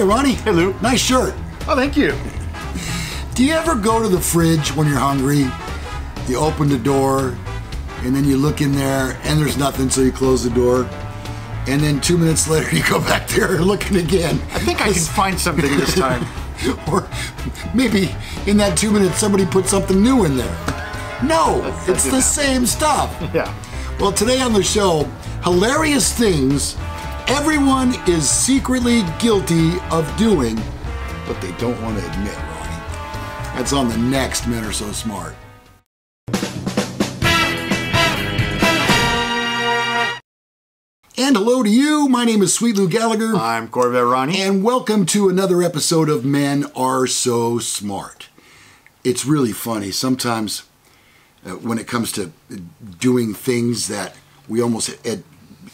Hey, Ronnie. Hey, Lou. Nice shirt. Oh, thank you. Do you ever go to the fridge when you're hungry? You open the door, and then you look in there, and there's nothing, so you close the door. And then two minutes later, you go back there looking again. I think I can find something this time. or maybe in that two minutes, somebody put something new in there. No, it's the same stuff. Yeah. Well, today on the show, hilarious things everyone is secretly guilty of doing, but they don't want to admit, Ronnie. That's on the next Men Are So Smart. And hello to you. My name is Sweet Lou Gallagher. I'm Corvette Ronnie. And welcome to another episode of Men Are So Smart. It's really funny. Sometimes uh, when it comes to doing things that we almost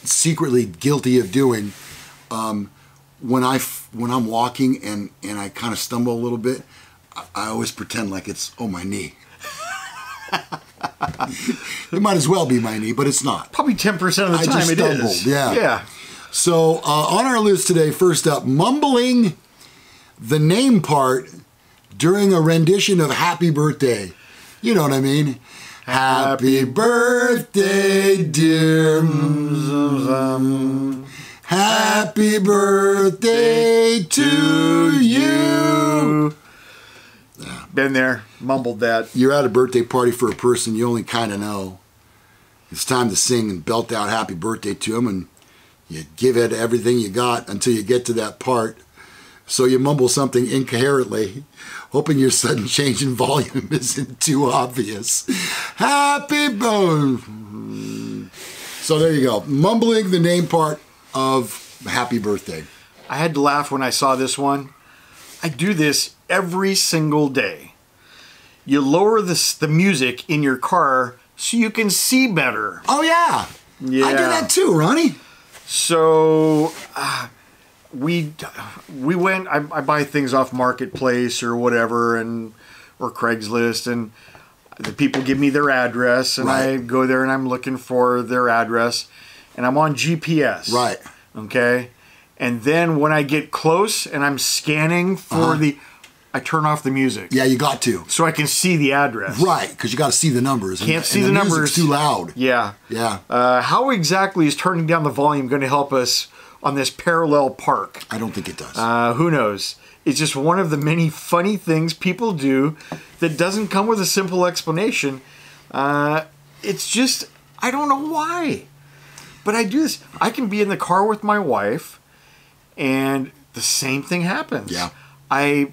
secretly guilty of doing, um, when I when I'm walking and and I kind of stumble a little bit, I, I always pretend like it's oh my knee. it might as well be my knee, but it's not. Probably 10% of the I time just it stumbled, is. yeah. Yeah. So uh, on our list today, first up, mumbling the name part during a rendition of Happy Birthday. You know what I mean? Happy birthday, dear. Happy birthday to you. Been there, mumbled that. You're at a birthday party for a person you only kind of know. It's time to sing and belt out happy birthday to them, and you give it everything you got until you get to that part. So you mumble something incoherently, hoping your sudden change in volume isn't too obvious. Happy birthday. So there you go. Mumbling the name part of happy birthday. I had to laugh when I saw this one. I do this every single day. You lower the, the music in your car so you can see better. Oh, yeah. Yeah. I do that too, Ronnie. So uh, we we went. I, I buy things off Marketplace or whatever, and or Craigslist, and the people give me their address, and I go there and I'm looking for their address, and I'm on GPS. Right. Okay. And then when I get close and I'm scanning for the, I turn off the music Yeah, you got to. so I can see the address. Right, because you got to see the numbers. and- Can't and see the, music's numbers. too loud. Yeah. Yeah. Uh, how exactly is turning down the volume going to help us on this parallel park? I don't think it does. Uh, who knows? It's just one of the many funny things people do that doesn't come with a simple explanation. Uh, it's just, I don't know why. But I do this. I can be in the car with my wife and the same thing happens. Yeah. I,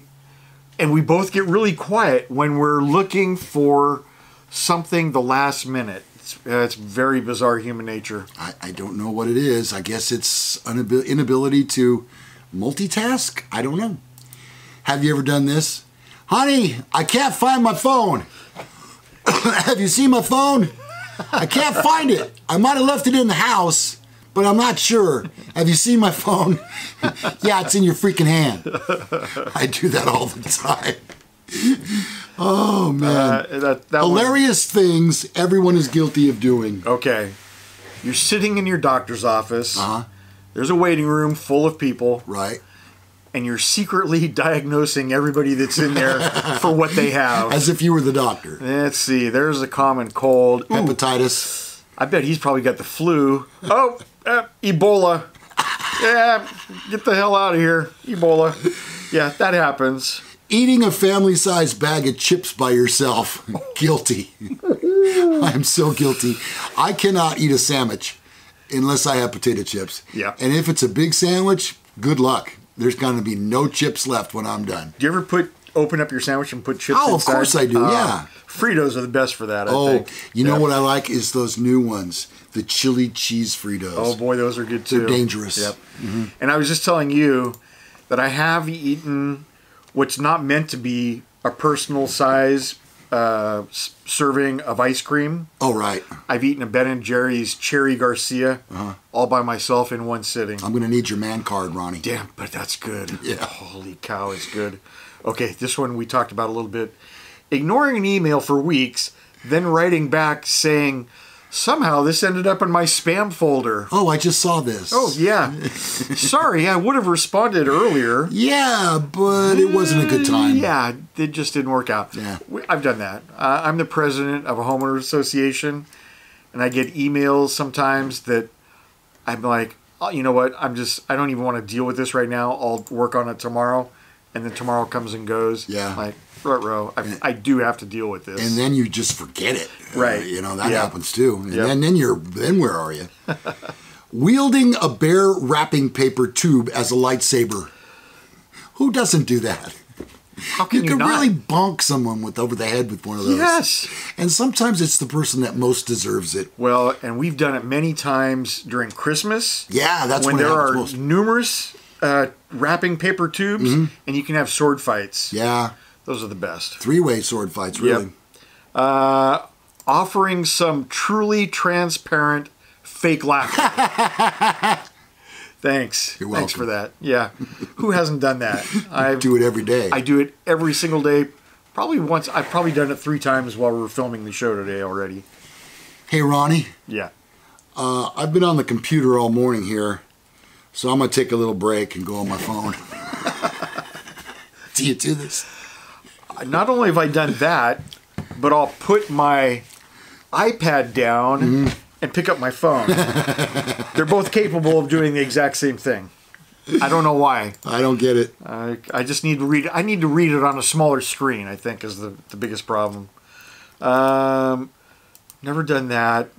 and we both get really quiet when we're looking for something the last minute. It's, uh, it's very bizarre human nature. I, I don't know what it is. I guess it's unabil- inability to multitask. I don't know. Have you ever done this? Honey, I can't find my phone. Have you seen my phone? I can't find it. I might have left it in the house, but I'm not sure. Have you seen my phone? yeah, it's in your freaking hand. I do that all the time. Oh, man. Uh, that, that one- Hilarious things everyone is guilty of doing. Okay. You're sitting in your doctor's office. Uh-huh. There's a waiting room full of people, Right? and you're secretly diagnosing everybody that's in there for what they have. As if you were the doctor. Let's see. There's a common cold. Ooh, Hepatitis. I bet he's probably got the flu. Oh, uh, Ebola. Yeah, get the hell out of here. Ebola. Yeah, that happens. Eating a family sized bag of chips by yourself. guilty. I'm so guilty. I cannot eat a sandwich unless I have potato chips. Yeah. And if it's a big sandwich, good luck. There's going to be no chips left when I'm done. Do you ever put open up your sandwich and put chips Oh, of course I do, Uh, yeah. Fritos are the best for that, I Oh, think. you know what I like is those new ones, the chili cheese Fritos. Oh boy, those are good too. They're dangerous. Yep. And I was just telling you that I have eaten what's not meant to be a personal size uh, s- serving of ice cream. Oh, right. I've eaten a Ben and Jerry's Cherry Garcia all by myself in one sitting. I'm going to need your man card, Ronnie. Damn, but that's good. Yeah. Holy cow, it's good. Okay, this one we talked about a little bit. Ignoring an email for weeks, then writing back saying, Somehow this ended up in my spam folder. Oh, I just saw this. Oh, yeah. Sorry, I would have responded earlier. Yeah, but it wasn't a good time. Yeah, it just didn't work out. Yeah. I've done that. Uh, I'm the president of a homeowner association, and I get emails sometimes that I'm like, oh, you know what? I'm just, I don't even want to deal with this right now. I'll work on it tomorrow. And then tomorrow comes and goes. Yeah. Like, row, I, I do have to deal with this. And then you just forget it. Uh, Right. you know, that Yeah. happens too. And Yep. then, then you're, then where are you? Wielding a bare wrapping paper tube as a lightsaber. Who doesn't do that? How can You you, can really bonk someone with over the head with one of those. Yes. And sometimes it's the person that most deserves it. Well, and we've done it many times during Christmas. Yeah, that's when when, there are most. numerous uh, wrapping paper tubes, and you can have sword fights. Yeah, Those are the best. three-way sword fights, really. Uh, offering some truly transparent fake laughter. Thanks. You're Thanks for that. Yeah. Who hasn't done that? I Do it every day. I do it every single day. Probably once. I've probably done it three times while we were filming the show today already. hey, Ronnie, Yeah. uh, I've been on the computer all morning here, so I'm gonna take a little break and go on my phone. do you do this? Not only have I done that, but I'll put my iPad down Mm-hmm. and pick up my phone. They're both capable of doing the exact same thing. I don't know why. I don't get it. I, I just need to read. I need to read it on a smaller screen. I think is the the biggest problem. Um, never done that.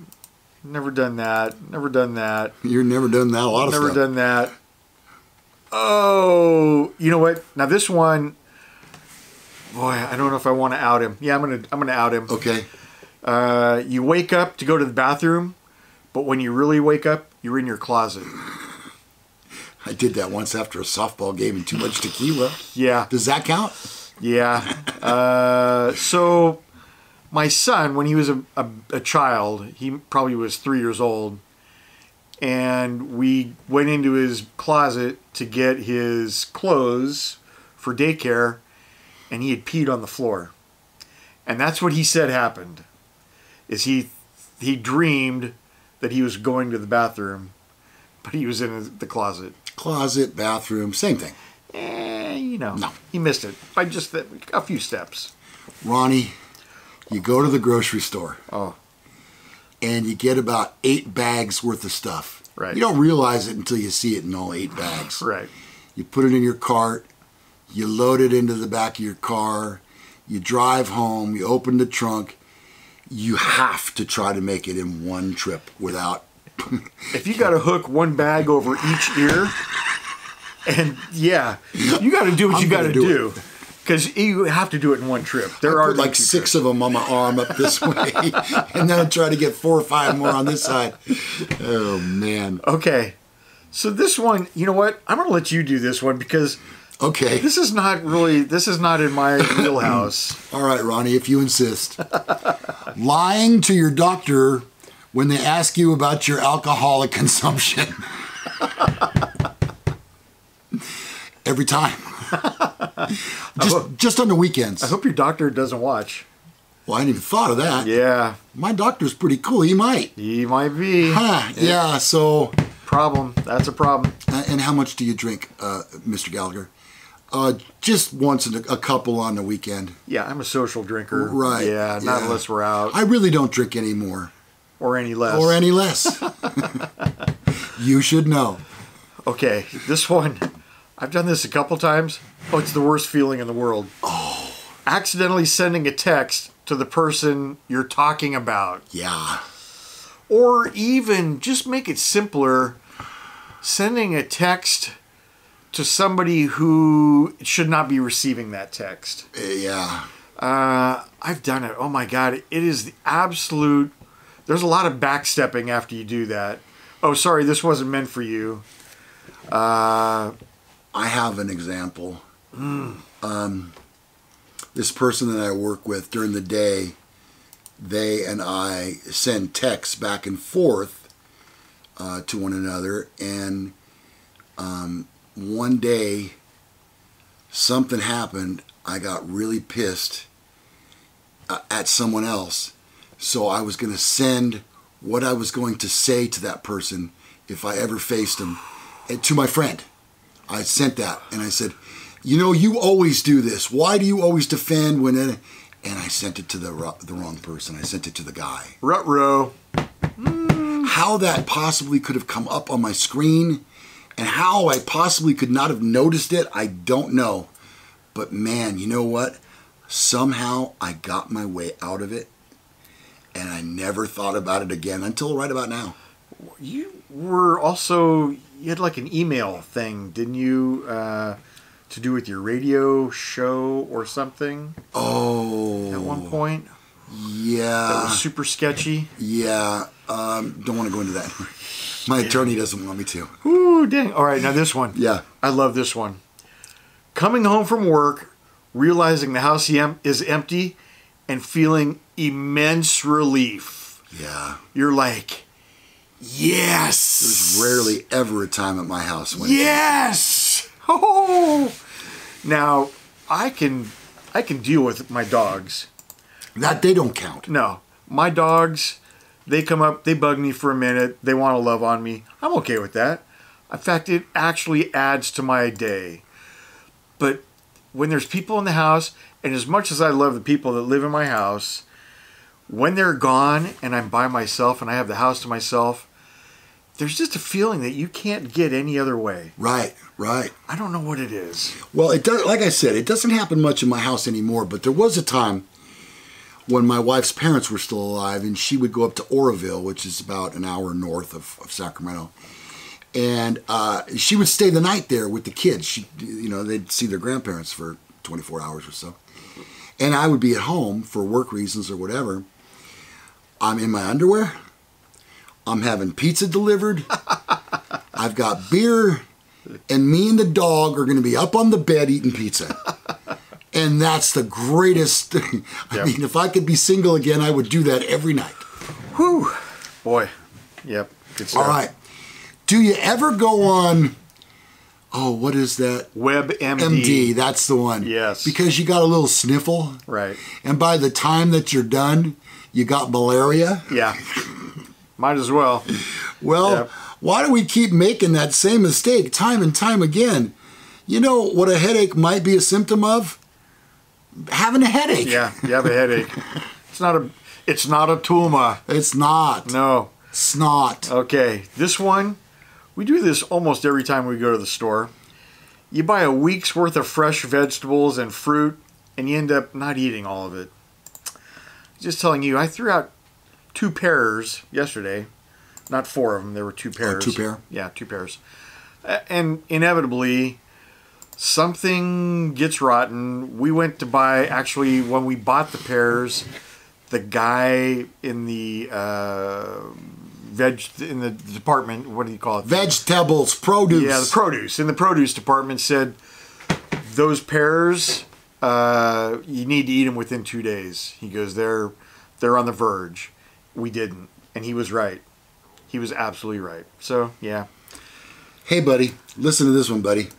Never done that. Never done that. You've never done that. A lot of Never done that. Oh, you know what? Now this one, boy, I don't know if I want to out him. Yeah, I'm gonna I'm gonna out him. Okay. Uh, you wake up to go to the bathroom, but when you really wake up, you're in your closet. I did that once after a softball game and too much tequila. Yeah. Does that count? Yeah. Uh, so, my son, when he was a, a, a child, he probably was three years old, and we went into his closet to get his clothes for daycare, and he had peed on the floor. And that's what he said happened. Is he he dreamed that he was going to the bathroom, but he was in the closet. Closet, bathroom, same thing. Eh, you know, No. he missed it by just a, a few steps. Ronnie, you go to the grocery store Oh, and you get about eight bags worth of stuff. Right. You don't realize it until you see it in all eight bags. right. You put it in your cart, you load it into the back of your car, you drive home, you open the trunk. You have to try to make it in one trip without. If you got to hook one bag over each ear, and yeah, you got to do what I'm you got to do do, because you have to do it in one trip. There I are like six trips. of them on my arm up this way, and then I try to get four or five more on this side. Oh man. Okay, so this one, you know what? I'm gonna let you do this one because Okay. this is not really this is not in my wheelhouse. All right, Ronnie, if you insist. Lying to your doctor when they ask you about your alcoholic consumption. Every time. just just on the weekends. I hope your doctor doesn't watch. Well, I hadn't even thought of that. Yeah, My doctor's pretty cool. He might. he might be Huh, yeah, so, problem. That's a problem. uh, and how much do you drink, uh, Mr. Gallagher? Uh, just once in a, a couple on the weekend. Yeah, I'm a social drinker. Right. Yeah, not yeah. unless we're out I really don't drink anymore, or any less. or any less. you should know. Okay, this one, I've done this a couple times. Oh, it's the worst feeling in the world. Oh. Accidentally sending a text to the person you're talking about. Yeah. Or even just make it simpler, sending a text to somebody who should not be receiving that text. Uh, Yeah. Uh, I've done it. Oh my God. It is the absolute. There's a lot of backstepping after you do that. Oh, sorry, this wasn't meant for you. Uh, I have an example. Um, this person that I work with during the day, they and I send texts back and forth uh, to one another. And um, one day, something happened. I got really pissed uh, at someone else. So I was going to send what I was going to say to that person if I ever faced him. And to my friend, I sent that and I said, "You know, you always do this. Why do you always defend when?" It, and I sent it to the the wrong person. I sent it to the guy. Rut-row. How that possibly could have come up on my screen, and how I possibly could not have noticed it, I don't know. But man, you know what? Somehow I got my way out of it, and I never thought about it again until right about now. You were also you had like an email thing, didn't you? Uh, to do with your radio show or something Oh, at one point. Yeah. That was super sketchy. yeah. Um, don't want to go into that. My attorney doesn't want me to. Ooh, dang. All right, now this one. Yeah. I love this one. Coming home from work, realizing the house is empty, and feeling immense relief. Yeah. You're like, yes. There's rarely ever a time at my house when Yes. Oh. Now, I can I can deal with my dogs. that they don't count. No, my dogs, they come up, they bug me for a minute, they want to love on me. I'm okay with that. In fact, it actually adds to my day. But when there's people in the house, and as much as I love the people that live in my house, when they're gone and I'm by myself and I have the house to myself, there's just a feeling that you can't get any other way. Right, right. I don't know what it is. Well, it does. Like I said, it doesn't happen much in my house anymore. But there was a time when my wife's parents were still alive, and she would go up to Oroville, which is about an hour north of, of Sacramento, and uh, she would stay the night there with the kids. She, you know, they'd see their grandparents for 24 hours or so, and I would be at home for work reasons or whatever. I'm in my underwear. I'm having pizza delivered. I've got beer, and me and the dog are going to be up on the bed eating pizza. And that's the greatest thing. I Yep. mean, if I could be single again, I would do that every night. Whew. Boy. Yep. Good stuff. All right. Do you ever go on? Oh, what is that? WebMD. MD. That's the one. Yes. Because you got a little sniffle, Right. and by the time that you're done, you got malaria. Yeah. Might as well. Well, Yep. why do we keep making that same mistake time and time again? You know what a headache might be a symptom of? Having a headache. Yeah. You have a headache. It's not a. It's not a tumor. It's not. No. Snot. Okay. This one, we do this almost every time we go to the store. You buy a week's worth of fresh vegetables and fruit, and you end up not eating all of it. Just telling you, I threw out two pears yesterday. Not four of them. There were two pairs. two pair? Yeah, two pairs. Uh, and inevitably, something gets rotten. We went to buy, actually, when we bought the pears, the guy in the uh, veg, in the department, what do you call it? Vegetables, produce. Yeah, the produce. In the produce department said, those pears, uh, you need to eat them within two days. He goes, they're, they're on the verge. We didn't. And he was right. He was absolutely right. So, yeah. hey, buddy, listen to this one, buddy.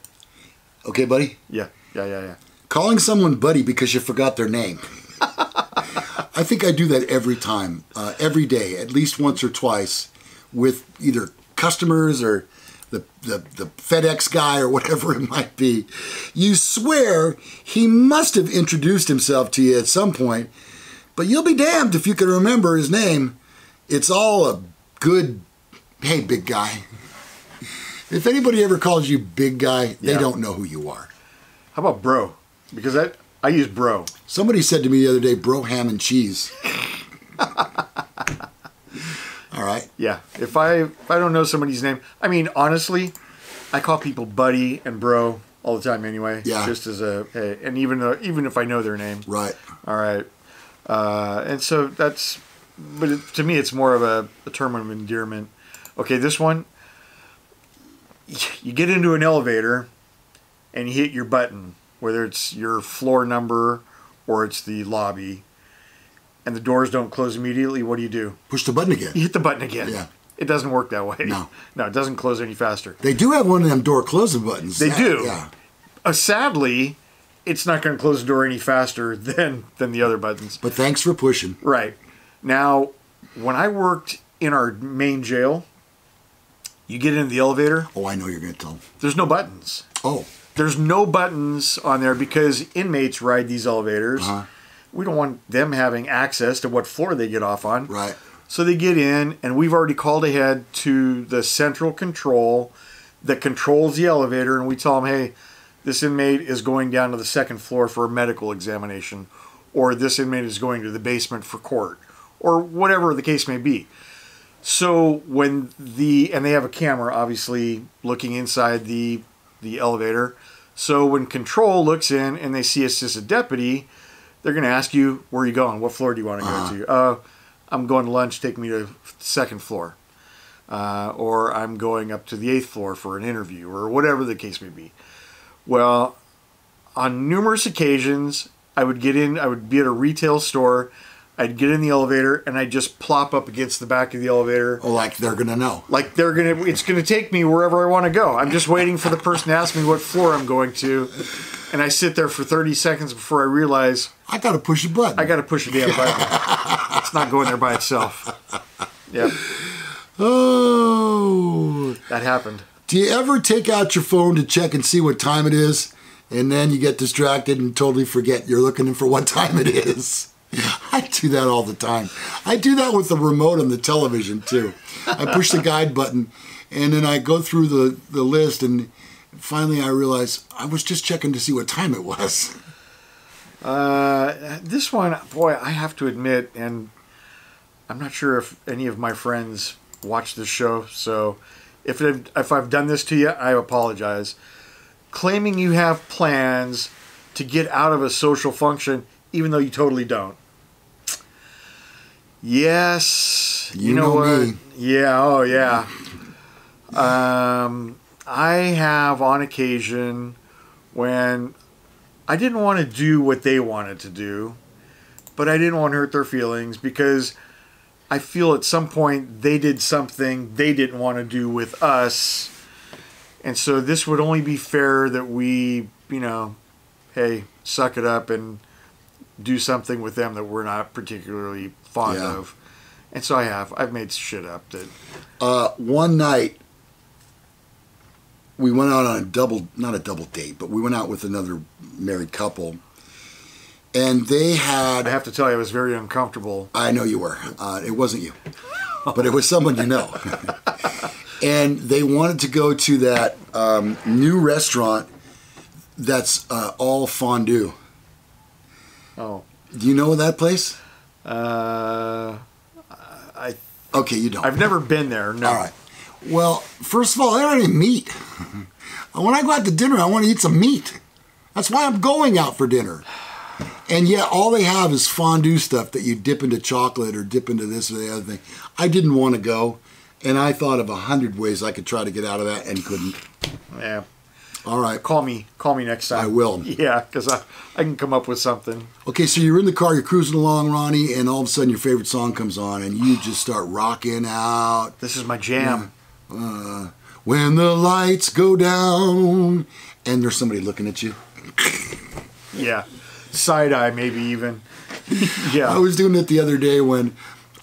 Okay, buddy? Yeah, yeah, yeah, yeah. Calling someone buddy because you forgot their name. I think I do that every time, uh, every day, at least once or twice, with either customers or the, the, the FedEx guy or whatever it might be. You swear he must have introduced himself to you at some point, but you'll be damned if you can remember his name. It's all a good, hey, big guy. If anybody ever calls you big guy, they Yeah. don't know who you are. How about bro? Because I, I use bro. Somebody said to me the other day, bro, ham and cheese. All right. Yeah. If I if I don't know somebody's name, I mean honestly, I call people buddy and bro all the time anyway. Yeah. Just as a hey, and even though, even if I know their name. Right. All right. Uh, and so that's, but it, to me, it's more of a, a term of endearment. Okay, this one, you get into an elevator and you hit your button, whether it's your floor number or it's the lobby, and the doors don't close immediately. What do you do? Push the button again. You hit the button again. Yeah. It doesn't work that way. No. No, it doesn't close any faster. They do have one of them door closing buttons. They That- do. Yeah. Uh, sadly, it's not going to close the door any faster than than the other buttons. But thanks for pushing. Right. Now, when I worked in our main jail, you get into the elevator. Oh, I know you're going to tell. Them. There's no buttons. Oh, There's no buttons on there because inmates ride these elevators. Uh-huh. We don't want them having access to what floor they get off on. right. So they get in, and we've already called ahead to the central control that controls the elevator, and we tell them, hey, this inmate is going down to the second floor for a medical examination, or this inmate is going to the basement for court, or whatever the case may be. So when the and they have a camera obviously looking inside the the elevator. So when control looks in and they see it's just a deputy, they're going to ask you where are you going? What floor do you want to go to? Uh, I'm going to lunch. Take me to the second floor, uh, or I'm going up to the eighth floor for an interview, or whatever the case may be. Well, on numerous occasions, I would get in. I would be at a retail store. I'd get in the elevator and I'd just plop up against the back of the elevator Oh, like they're going to know. like they're gonna it's gonna take me wherever i want to go i'm just waiting for the person to ask me what floor i'm going to and i sit there for 30 seconds before i realize I got to push a button. i gotta push a damn button it's not going there by itself Yeah. oh. that happened Do you ever take out your phone to check and see what time it is, and then you get distracted and totally forget you're looking for what time it is? I do that all the time. I do that with the remote on the television too. I push the guide button, and then I go through the, the list, and finally I realize I was just checking to see what time it was. uh, this one boy i have to admit and i'm not sure if any of my friends watch this show so if, it, if i've done this to you i apologize claiming you have plans to get out of a social function even though you totally don't. Yes, you, You know, know what? me. Yeah, oh yeah. Um, I have on occasion when I didn't want to do what they wanted to do, but I didn't want to hurt their feelings because I feel at some point they did something they didn't want to do with us. And so this would only be fair that we, you know, hey, suck it up and do something with them that we're not particularly fond Yeah. of. And so I have. I've made shit up that Uh, one night, we went out on a double, not a double date, but we went out with another married couple, and they had I have to tell you I was very uncomfortable. I know you were. Uh, it wasn't you, but it was someone you know. and they wanted to go to that um, new restaurant that's uh, all fondue. Oh. Do you know that place? Uh, I Okay, you don't. I've never been there. No. All right. Well, first of all, they don't eat meat. when I go out to dinner, I want to eat some meat. That's why I'm going out for dinner. And yet, all they have is fondue stuff that you dip into chocolate or dip into this or the other thing. I didn't want to go, and I thought of a hundred ways I could try to get out of that and couldn't. Yeah. All right. Call me. Call me next time. I will. Yeah, because I, I can come up with something. Okay, so you're in the car, you're cruising along, Ronnie, and all of a sudden your favorite song comes on, and you just start rocking out. This is my jam. Uh, when the lights go down, and there's somebody looking at you. Yeah. Side eye, maybe even. Yeah. I was doing it the other day when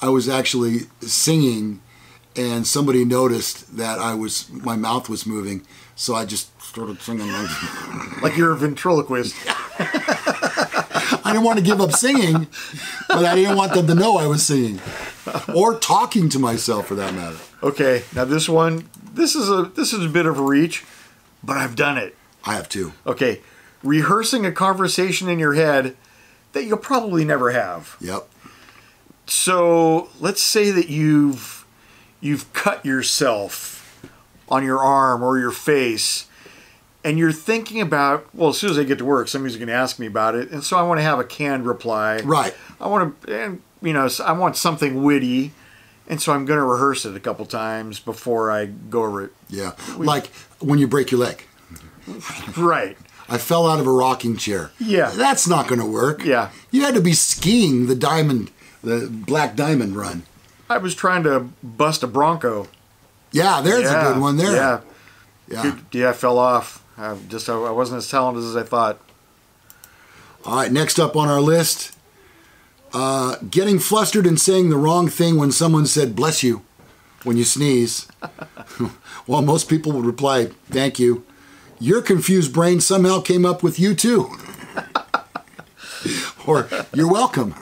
I was actually singing, and somebody noticed that I was my mouth was moving, so I just started singing. Like you're a ventriloquist. I didn't want to give up singing, but I didn't want them to know I was singing or talking to myself, for that matter. Okay. Now this one, this is a this is a bit of a reach, but I've done it. I have two. Okay. Rehearsing a conversation in your head that you'll probably never have. Yep. So let's say that you've you've cut yourself on your arm or your face, and you're thinking about well, as soon as I get to work, somebody's going to ask me about it, and so I want to have a canned reply. Right. I want to, and you know, I want something witty, and so I'm going to rehearse it a couple times before I go over it. Yeah. Like when you break your leg. Right. I fell out of a rocking chair. Yeah. That's not going to work. Yeah. You had to be skiing the diamond, the black diamond run. I was trying to bust a bronco. Yeah, there's yeah. a good one there. Yeah. Yeah. Good- yeah, I fell off. I just I wasn't as talented as I thought. All right, next up on our list Uh, getting flustered and saying the wrong thing when someone said bless you when you sneeze. While most people would reply, thank you. Your confused brain somehow came up with you too. or you're welcome.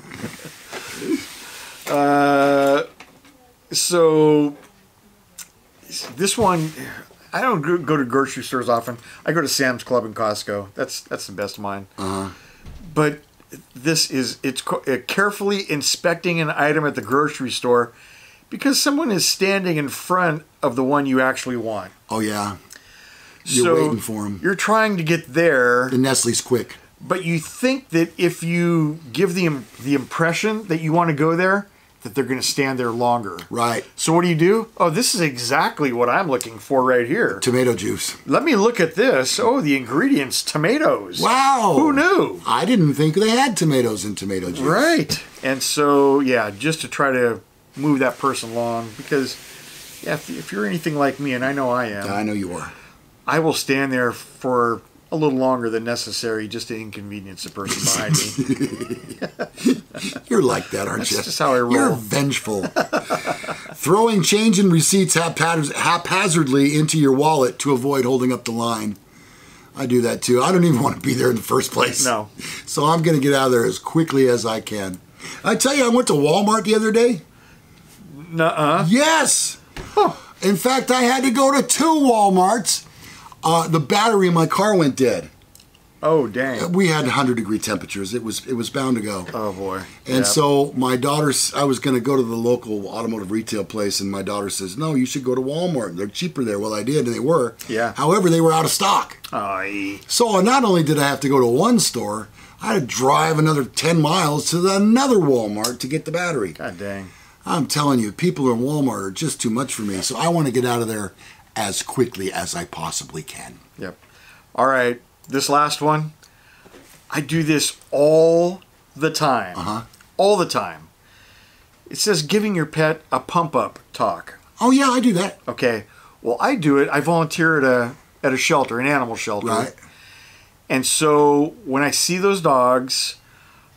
Uh, so this one, I don't go to grocery stores often. I go to Sam's Club and Costco. That's that's the best of mine. Uh-huh. But this is it's uh, carefully inspecting an item at the grocery store because someone is standing in front of the one you actually want. Oh, yeah. You're so waiting for 'em. You're trying to get there, The Nestle's Quik. but you think that if you give the the impression that you want to go there, that they're going to stand there longer. Right. So what do you do? Oh, this is exactly what I'm looking for right here. Tomato juice. Let me look at this. Oh, the ingredients: tomatoes. Wow. Who knew? I didn't think they had tomatoes in tomato juice. Right. And so, yeah, just to try to move that person along, because yeah, if, if you're anything like me, and I know I am, I know you are. I will stand there for a little longer than necessary just to inconvenience the person behind me. You're like that, aren't That's you? just how I roll. You're vengeful. Throwing change and receipts haphazardly into your wallet to avoid holding up the line. I do that too. I don't even want to be there in the first place. No. So I'm going to get out of there as quickly as I can. I tell you, I went to Walmart the other day. Nuh-uh. Yes. In fact, I had to go to two Walmarts. Uh, the battery in my car went dead. Oh, dang. We had 100 degree temperatures. It was it was bound to go. Oh, boy. And Yeah. so my daughter, I was going to go to the local automotive retail place, and my daughter says, "No, you should go to Walmart. They're cheaper there." Well, I did, and they were. Yeah. However, they were out of stock. Aye. So not only did I have to go to one store, I had to drive another 10 miles to the, another Walmart to get the battery. God dang. I'm telling you, people in Walmart are just too much for me. So I want to get out of there as quickly as I possibly can. Yep. All right. This last one, I do this all the time. Uh-huh. All the time. It says giving your pet a pump up talk. Oh yeah, I do that. Okay. Well, I do it. I volunteer at a at a shelter, an animal shelter. Right. And so when I see those dogs,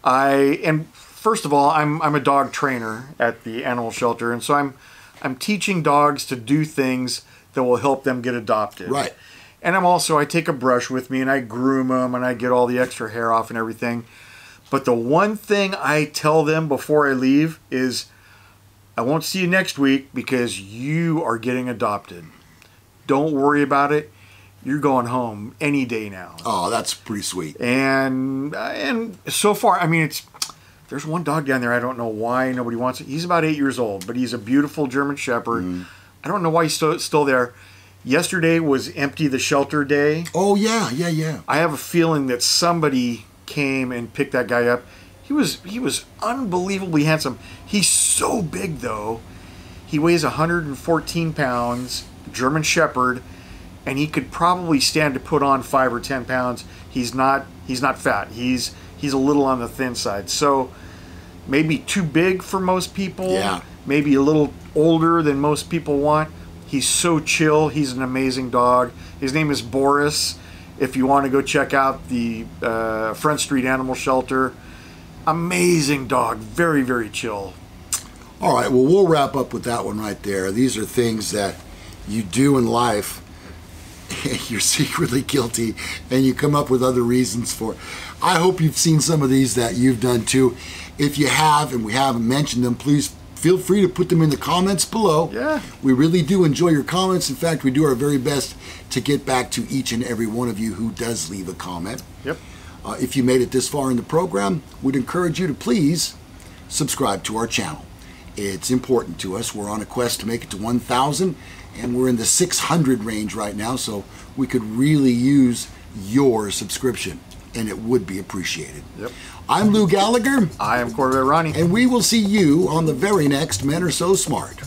I and first of all, I'm I'm a dog trainer at the animal shelter, and so I'm I'm teaching dogs to do things that will help them get adopted. Right. And I'm also I take a brush with me and I groom them and I get all the extra hair off and everything. But the one thing I tell them before I leave is I won't see you next week because you are getting adopted. Don't worry about it. You're going home any day now. Oh, that's pretty sweet. And and so far, I mean, it's there's one dog down there. I don't know why nobody wants it. He's about eight years old, but he's a beautiful German Shepherd. Mm. I don't know why he's still still there. Yesterday was empty the shelter day. Oh yeah, yeah, yeah. I have a feeling that somebody came and picked that guy up. He was he was unbelievably handsome. He's so big though. He weighs 114 pounds, German Shepherd, and he could probably stand to put on five or ten pounds. He's not he's not fat. He's he's a little on the thin side. So maybe too big for most people. Yeah. Maybe a little older than most people want. He's so chill. He's an amazing dog. His name is Boris. If you want to go check out the uh, Front Street Animal Shelter, amazing dog. Very very chill. All right, well, we'll wrap up with that one right there. These are things that you do in life. You're secretly guilty, and you come up with other reasons for. it. I hope you've seen some of these that you've done too. If you have, and we haven't mentioned them, please feel free to put them in the comments below. Yeah. We really do enjoy your comments. In fact, we do our very best to get back to each and every one of you who does leave a comment. Yep. Uh, if you made it this far in the program, we'd encourage you to please subscribe to our channel. It's important to us. We're on a quest to make it to 1,000, and we're in the 600 range right now, so we could really use your subscription, and it would be appreciated. Yep. I'm Lou Gallagher, I am Corvette Ronnie. and we will see you on the very next Men Are So Smart.